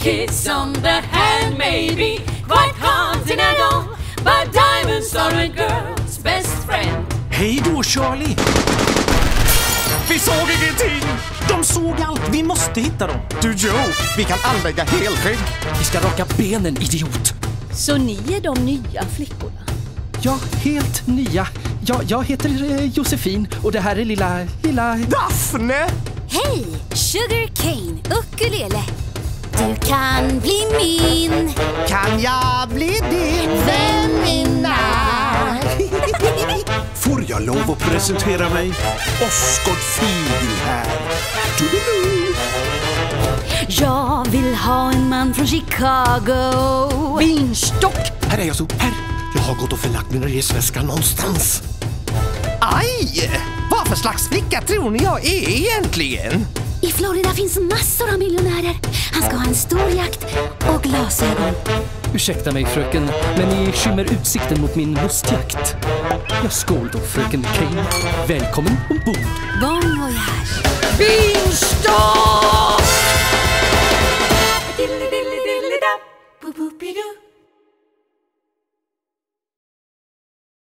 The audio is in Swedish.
kiss on the hand may be quite continental, but diamonds are a girl's best friend. Hej då Charlie! Vi såg ingenting! De såg allt! Vi måste hitta dem! Du Joe, vi kan anlägga helskägg. Vi ska raka benen, idiot! Så ni är de nya flickorna? Ja, helt nya. Ja, jag heter eh, Josefin och det här är lilla, lilla... Daphne! Hej! Sugar Cane, ukulele. Du kan bli min Kan jag bli din väninna. Får jag lov att presentera mig? Oscar Figel här. Toodaloo. Jag vill ha en man från Chicago. Vinstock! Här är jag så. Här. Jag har gått och förlagt min resväska någonstans. Aj! Vad för slags flicka tror ni jag är egentligen? I Florida finns massor av miljonärer. Han ska ha en stor jakt och glasögon. Ursäkta mig fröken, men ni skymmer utsikten mot min lustjakt. Ja, skål då fröken Kane. Välkommen ombord. Bon voyage. Beanstalk!